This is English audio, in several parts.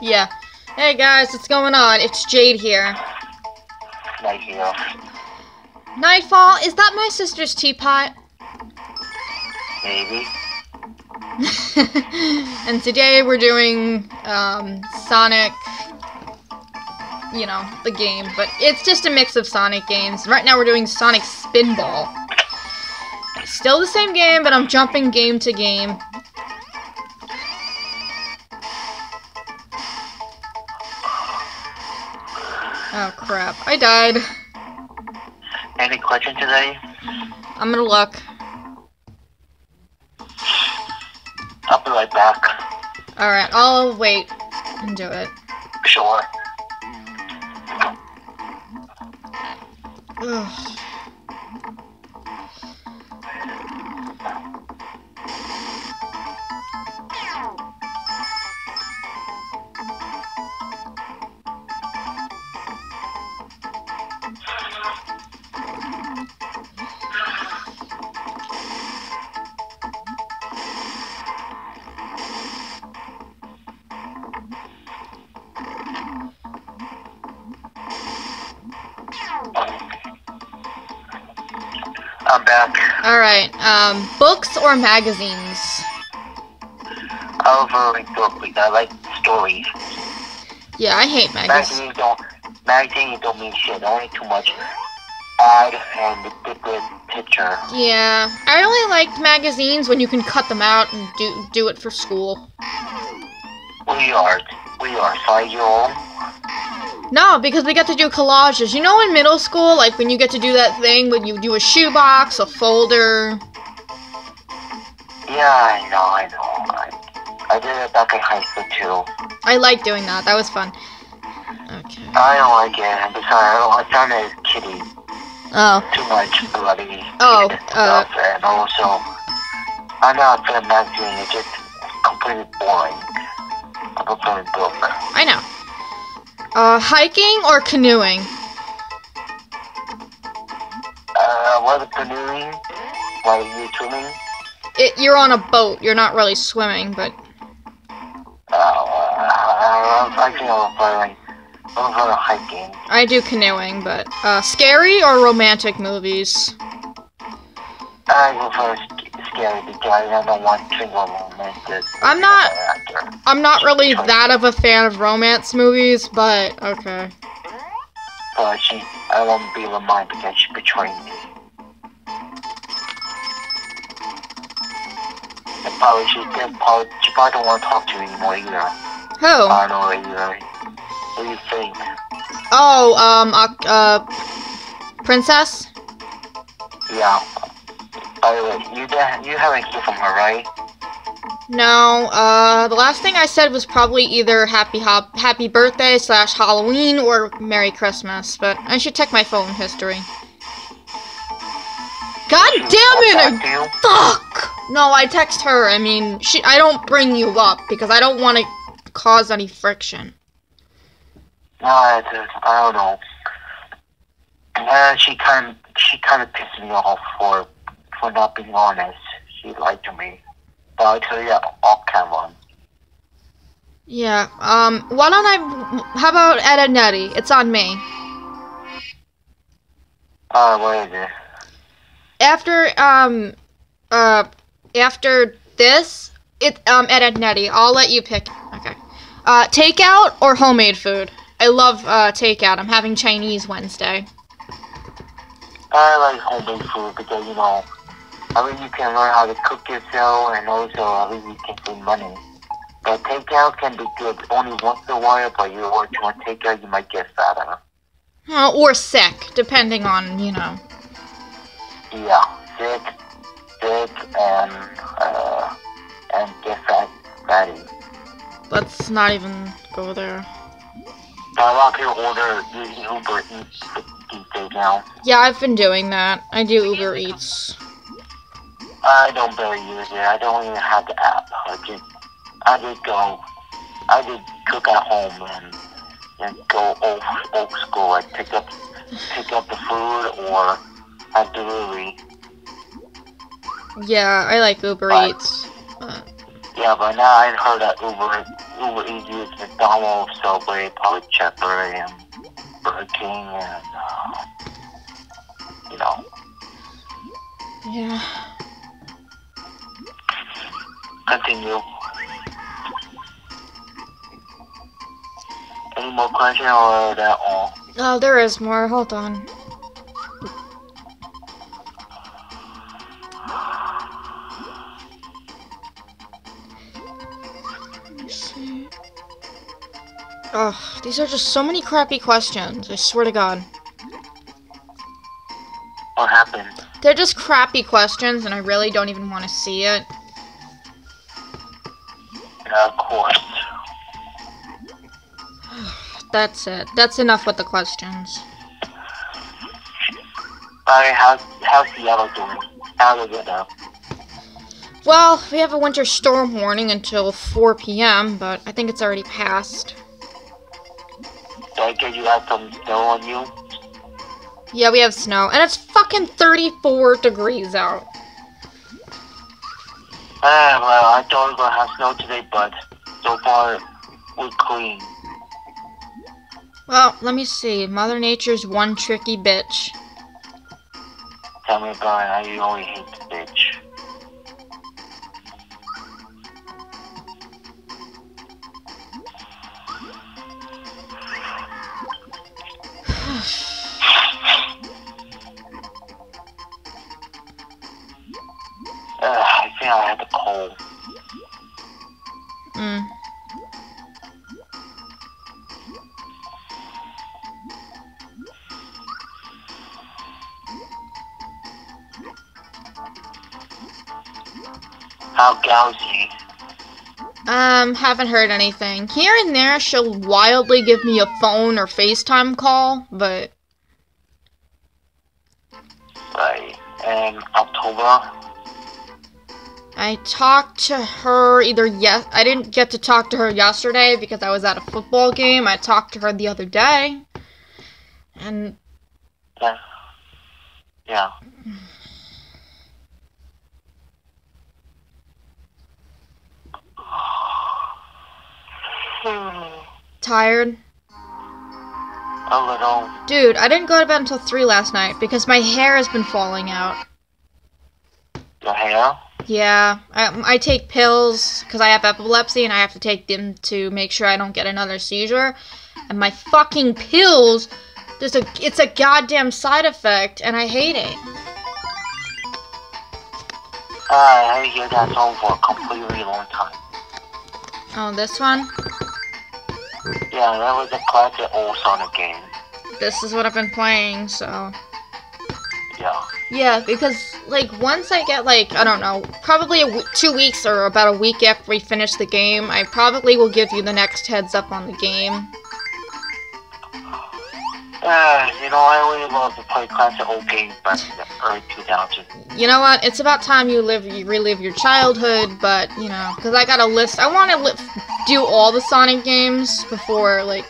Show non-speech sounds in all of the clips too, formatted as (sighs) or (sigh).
Yeah. Hey guys, what's going on? It's Jade here. Night here. Nightfall, is that my sister's teapot? Maybe. (laughs) and today we're doing um, Sonic, you know, the game, but it's just a mix of Sonic games. Right now we're doing Sonic Spinball. Still the same game, but I'm jumping game to game. I died. Any question today? I'm gonna look. I'll be right back. Alright, I'll wait and do it. Sure. Ugh. I'm back. Alright, um, books or magazines? I was very book I like stories. Yeah, I hate magazines. Magazines don't magazines don't mean shit. Only too much ad and the good picture. Yeah, I only liked magazines when you can cut them out and do do it for school. We are we are five year old. No, because we get to do collages. You know, in middle school, like when you get to do that thing when you do a shoebox, a folder. Yeah, I know, I know. I, I did it back in high school too. I like doing that. That was fun. Okay. I don't like it. I'm sorry. I don't. Found it kitty Oh. too much bloody Oh, uh, stuff, and also I'm not a magazine. It's just completely boring. I prefer a book. I know. Uh, hiking or canoeing? Uh, what canoeing? While you swimming? It, you're on a boat. You're not really swimming, but Uh, uh, I'm preferring. I'm hiking. I do canoeing. But uh, scary or romantic movies? I prefer sc- scary because I don't want single romantic. I'm not-. I'm not really that of a fan of romance movies, but okay. But she, I won't be reminded because she betrayed me. And probably she did. Probably she probably don't want to talk to me anymore either. Who? I don't know either. What do you think? Oh, um, uh, uh, princess. Yeah. Way, you you haven't heard from her, right? No, uh, the last thing I said was probably either happy hop, happy birthday slash Halloween or Merry Christmas, but I should check my phone history. God She damn it! I, fuck! No, I text her. I mean, she. I don't bring you up because I don't want to cause any friction. No, it's, uh, I don't know. Uh, she kind she kind of pissed me off for, for not being honest. She lied to me. But I'll tell you off camera. Yeah. Um. Why don't I? How about Ed and Nettie? It's on me. Uh, what is it? after um uh after this it um Ed and Nettie, I'll let you pick. Okay. Uh takeout or homemade food? I love uh takeout. I'm having Chinese Wednesday. I like homemade food because, you know, I mean, you can learn how to cook yourself and also, I mean, you can save money. But takeout can be good only once in a while, but you want to want takeout, you might get fatter. Uh, or sick, depending on, you know. Yeah, sick, sick, and, uh, and get fat, fatty. Let's not even go there. But a lot of people order using Uber Eats these days now. Yeah, I've been doing that. I do Uber Eats. I don't barely use it. I don't even have the app. I just, I just go, I just cook at home and and go old, old school. Like pick up, pick up the food or have delivery. Yeah, I like Uber But- Eats. Uh, Yeah, but now I heard that Uber Uber Eats, it's McDonald's, Subway, probably Checker, and Burger King, and uh, you know. Yeah. Continue. Any more questions or that all? Oh, there is more. Hold on. Let me see. Ugh, these are just so many crappy questions. I swear to God. What happened? They're just crappy questions, and I really don't even want to see it. That's it. That's enough with the questions. Alright, how's, how's Seattle doing? How's the weather? Well, we have a winter storm warning until 4 p.m., but I think it's already passed. Did I get you out some snow on you? Yeah, we have snow, and it's fucking 34 degrees out. Ah, well, I thought we were gonna have snow today, but so far, we're clean. Well, let me see. Mother Nature's one tricky bitch. Tell me about it, I only hate the bitch. How Um, haven't heard anything. Here and there, she'll wildly give me a phone or FaceTime call, but Right. And October? I talked to her either yes I didn't get to talk to her yesterday because I was at a football game. I talked to her the other day. And Yeah. Yeah. (sighs) Tired. A little. Dude, I didn't go to bed until 3 last night because my hair has been falling out. Your hair? Yeah, I, I take pills because I have epilepsy and I have to take them to make sure I don't get another seizure. And my fucking pills, there's a it's a goddamn side effect and I hate it. Uh, I hear that song for a completely long time. Oh, this one? Yeah, that was a classic old Sonic game. This is what I've been playing, so. Yeah. Yeah, because, like, once I get, like, I don't know, probably a w- two weeks or about a week after we finish the game, I probably will give you the next heads up on the game. Uh, you know, I really love to play classic old games back in the early 2000s. You know what? It's about time you live, you relive your childhood, but, you know, because I got a list. I want to li- do all the Sonic games before, like,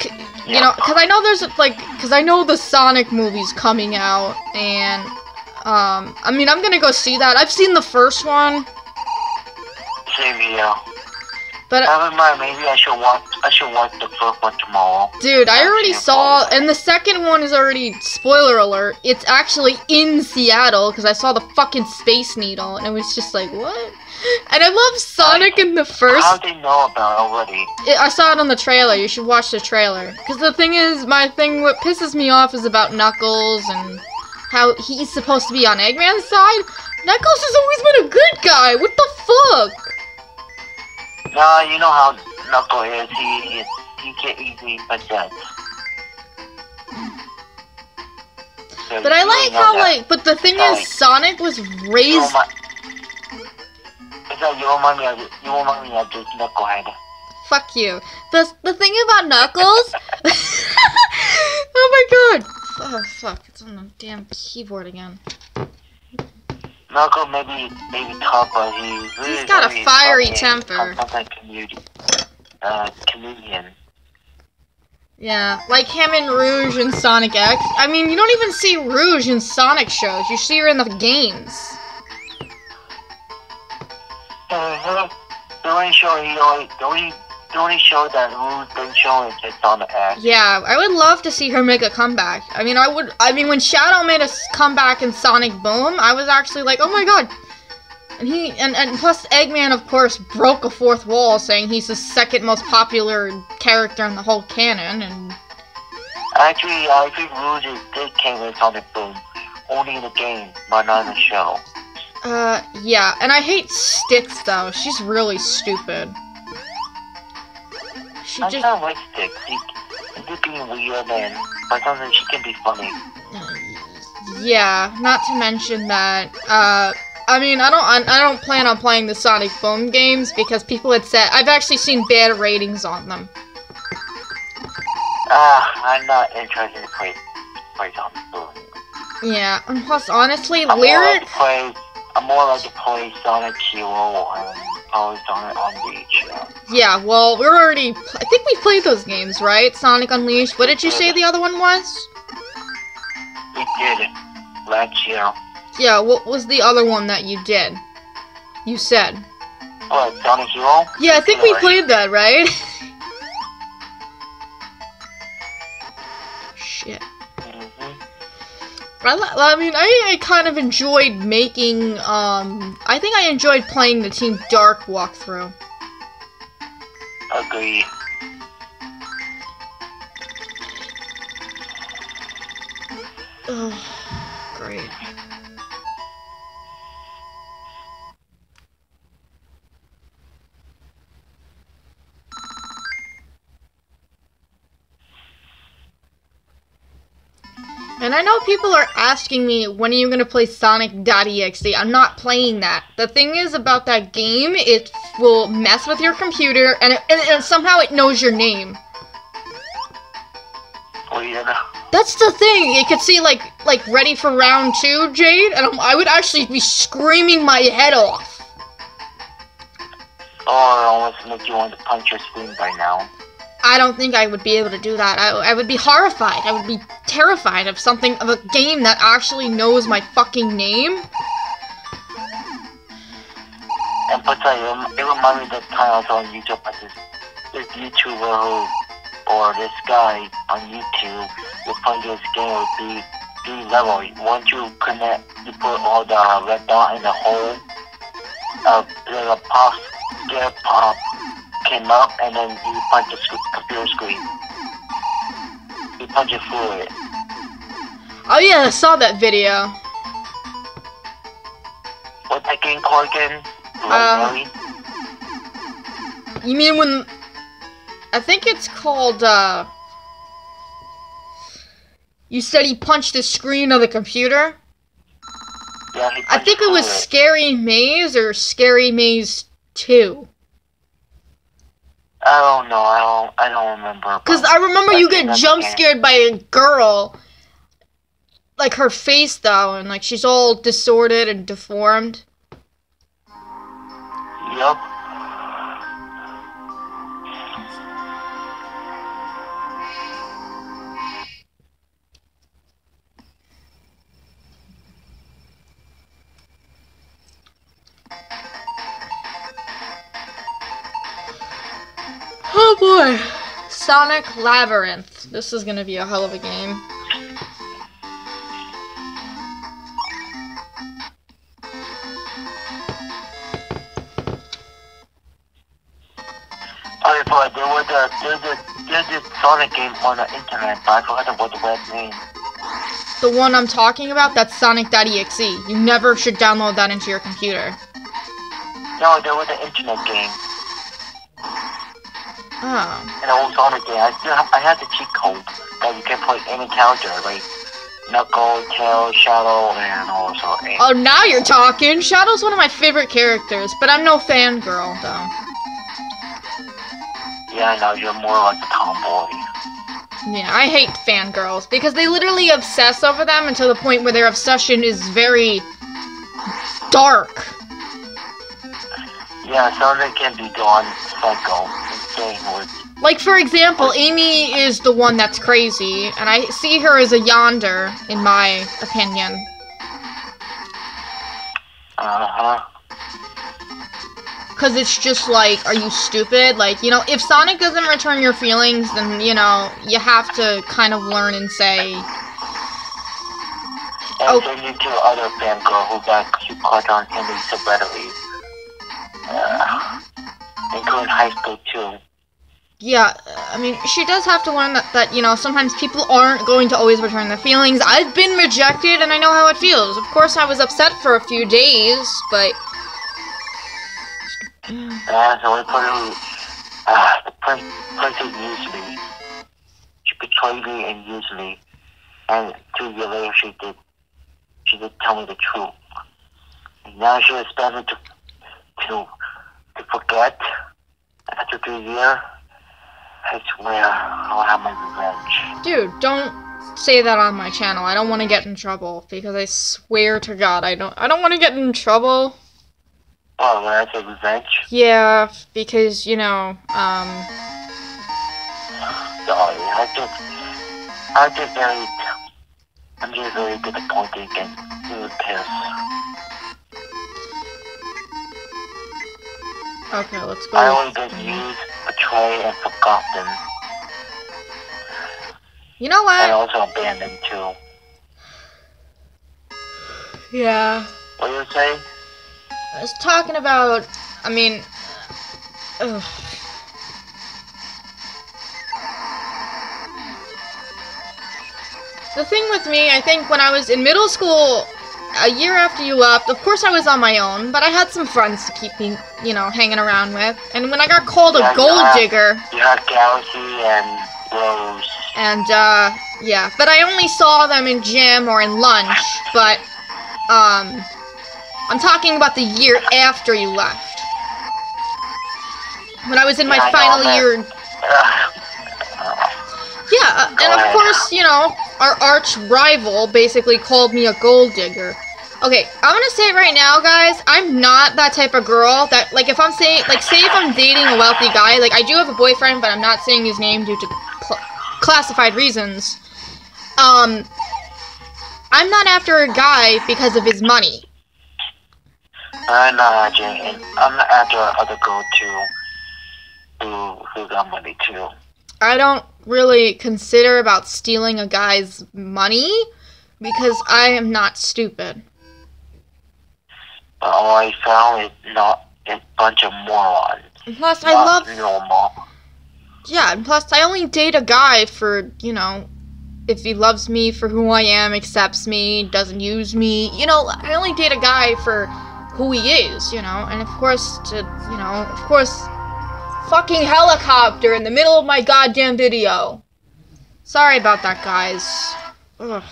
c- you know, because I know there's, like, because I know the Sonic movie's coming out, and, um, I mean, I'm gonna go see that. I've seen the first one, Same here. But Never mind, maybe I should watch, I should watch the first one tomorrow. Dude, I already saw, and the second one is already, spoiler alert, it's actually in Seattle, because I saw the fucking Space Needle, and it was just like, what? And I love Sonic in the first, How they know about already? it, I saw it on the trailer, you should watch the trailer. Because the thing is, my thing, what pisses me off is about Knuckles, and how he's supposed to be on Eggman's side. Knuckles has always been a good guy, what the fuck? Nah, you know how Knuckle is. He he, he get easily possessed. So But I like how, that. like, but the thing Sonic. is, Sonic was raised remind, it's like you remind me of you remind me of this knucklehead. Fuck you. The the thing about Knuckles. (laughs) oh my god. Oh fuck! It's on the damn keyboard again. Knuckle maybe maybe but he's really He's got a fiery temper. Sometimes comedian. Uh, comedian. Yeah, like him in Rouge and Sonic X. I mean, you don't even see Rouge in Sonic shows. You see her in the games. Uh-huh. the only show he always, the only, only show that Rouge's been showing is Sonic X. Yeah, I would love to see her make a comeback. I mean, I would. I mean, when Shadow made a comeback in Sonic Boom, I was actually like, oh my god. And he and, and plus Eggman, of course, broke a fourth wall, saying he's the second most popular character in the whole canon. And Actually, I think Rouge did came in Sonic Boom, only in the game, but not in the show. uh, yeah. And I hate Sticks though. She's really stupid. She I just. of like. He, he's being weird and, but sometimes she can be funny. Yeah, not to mention that, uh, I mean, I don't, I, don't plan on playing the Sonic Boom games because people had said, I've actually seen bad ratings on them. Ah, I'm not interested in playing play Sonic Boom. Yeah, and plus, honestly, I'm more like play. I'm more like to play Sonic Hero and probably Sonic Unleashed. Yeah. yeah, well, we're already, I think we played those games, right? Sonic Unleashed, what did you say the other one was? We did it last year. Yeah, what was the other one that you did? You said. What, Sonic Hero? Yeah, I think we played that, right? (laughs) I, I mean, I, I kind of enjoyed making, um, I think I enjoyed playing the Team Dark walkthrough. Agree. Ugh, great. And I know people are asking me, when are you going to play Sonic.exe? I'm not playing that. The thing is about that game, it will mess with your computer, and, it, and, and somehow it knows your name. Weird. That's the thing. It could see like like ready for round two, Jade, and I'm, I would actually be screaming my head off. Oh, or almost make you want to punch your screen by now. I don't think I would be able to do that. I, I would be horrified. I would be terrified of something of a game that actually knows my fucking name. And but like, it, reminds me of the time I was on YouTube, like this, this YouTuber who, or this guy on YouTube, who playing this game with the the level. Once you connect, you put all the red dot in the hole. Uh, the pop, the pop came up, and then you punch the sc- computer screen. Punch it through it. Oh yeah, I saw that video. What's that game called again? Uh, You mean when? I think it's called. uh... You said he punched the screen of the computer. Yeah, he I think it was Scary Maze or Scary Maze Two. I don't know. I don't. I don't remember. Cause I remember you get jump scared by a girl. Like her face though, and like she's all disordered and deformed. Yup. Oh boy. Sonic Labyrinth. This is gonna be a hell of a game. Oh, okay, but there was a there's a there's a Sonic game on the internet, but I forgot what the web name. The one I'm talking about, that's Sonic.exe. You never should download that into your computer. No, there was an internet game, Oh. an old Sonic game. I still have, I had the cheat code that you can play any character, like Knuckle, Tail, Shadow, and also. Oh, now you're talking. Shadow's one of my favorite characters, but I'm no fangirl, though. Yeah, I know you're more like a tomboy. Yeah, I hate fangirls because they literally obsess over them until the point where their obsession is very dark. Yeah, Sonic can be gone psycho, Like, for example, Amy is the one that's crazy, and I see her as a yandere, in my opinion. Uh huh. Because it's just like, are you stupid? Like, you know, if Sonic doesn't return your feelings, then, you know, you have to kind of learn and say, And oh. then you two other fangirl who got you caught on Henry so readily. Uh, including high school too. Yeah, I mean, she does have to learn that, that, you know, sometimes people aren't going to always return their feelings. I've been rejected, and I know how it feels. Of course, I was upset for a few days, but... Yeah, we put her, uh, the princess used me. She betrayed me and used me. And two years later, she did, she did tell me the truth. And now she expects me to, to, to forget after two years. I swear I'll have my revenge. Dude, don't say that on my channel. I don't want to get in trouble because I swear to God, I don't. I don't want to get in trouble. Oh, when I say revenge? Yeah, because you know, um. Sorry, I just, I just very, I'm just very disappointed and really pissed. Okay, let's go. I only get used, betrayed, and forgotten. You know And what? also abandoned too. Yeah. What do you say? I was talking about. I mean. Ugh. The thing with me, I think when I was in middle school, a year after you left, of course I was on my own, but I had some friends to keep me, you know, hanging around with. And when I got called a Yeah, gold yeah. digger, You had Galaxy and Rose. and uh, yeah, but I only saw them in gym or in lunch. (laughs) But um, I'm talking about the year after you left, when I was in my I final year. (laughs) Yeah, uh, and of course, you know, our arch rival basically called me a gold digger. Okay, I'm gonna say it right now, guys. I'm not that type of girl that, like, if I'm saying, like, say if I'm dating a wealthy guy, like, I do have a boyfriend, but I'm not saying his name due to cl- classified reasons. Um, I'm not after a guy because of his money. I'm not after, I'm not after other girl too. Who, who got money too. I don't really consider about stealing a guy's money because I am not stupid. But all I found is not a bunch of morons. And Plus, I love normal. Yeah, and plus I only date a guy for, you know, if he loves me for who I am, accepts me, doesn't use me. You know, I only date a guy for who he is, you know, and of course to, you know, of course fucking helicopter in the middle of my goddamn video. Sorry about that, guys. Ugh.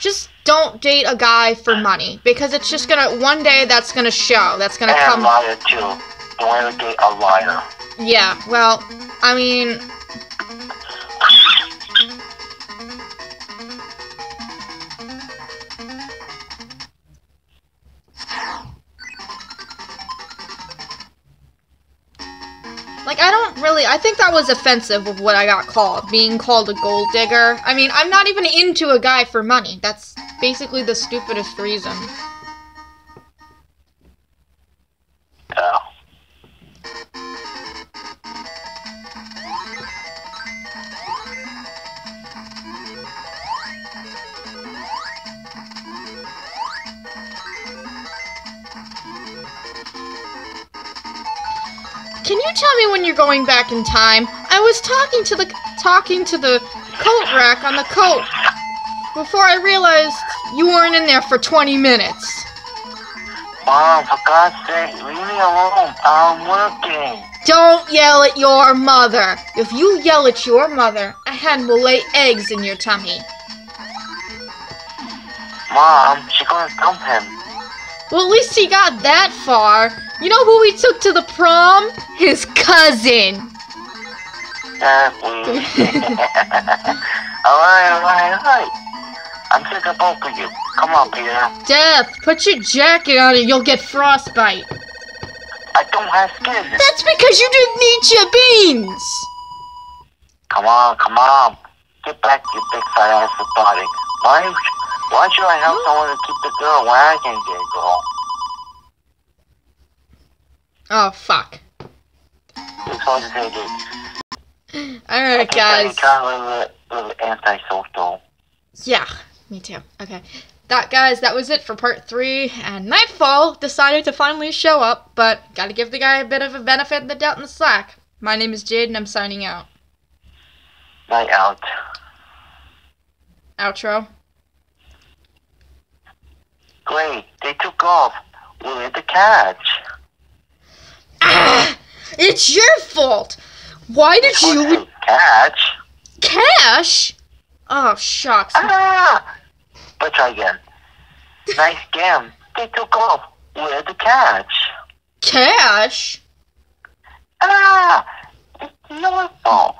Just don't date a guy for money because it's just gonna one day that's gonna show. That's gonna And come a liar too. Don't ever date a liar. Yeah, well, I mean, I think that was offensive of what I got called, being called a gold digger. I mean, I'm not even into a guy for money. That's basically the stupidest reason. Can you tell me when you're going back in time? I was talking to the talking to the coat rack on the coat before I realized you weren't in there for 20 minutes. Mom, for God's sake, leave me alone. I'm working. Don't yell at your mother. If you yell at your mother, a hen will lay eggs in your tummy. Mom, she's gonna dump him. Well, at least he got that far. You know who we took to the prom? His cousin. (laughs) Please. alright, alright, alright. I'm sick of both of you. Come on, Peter. Death, put your jacket on or you'll get frostbite. I don't have skin. That's because you didn't eat your beans. Come on, come on. Get back, you big fat ass robotic. Why, why should I help someone to keep the girl when I can get a girl? Oh, fuck. It's hard to say, dude. Alright, guys. kind of a little, little antisocial. Yeah, me too. Okay. That, guys, that was it for part three. And Nightfall decided to finally show up, but gotta give the guy a bit of a benefit of the doubt in the slack. My name is Jade, and I'm signing out. Night out. Outro. Great, they took off. Where'd the catch? Ah! It's your fault! Why did you. Catch? Cash? Oh, shucks. Ah! Let's try again. Nice game. They took off. Where'd the catch? Cash? Ah! It's your fault.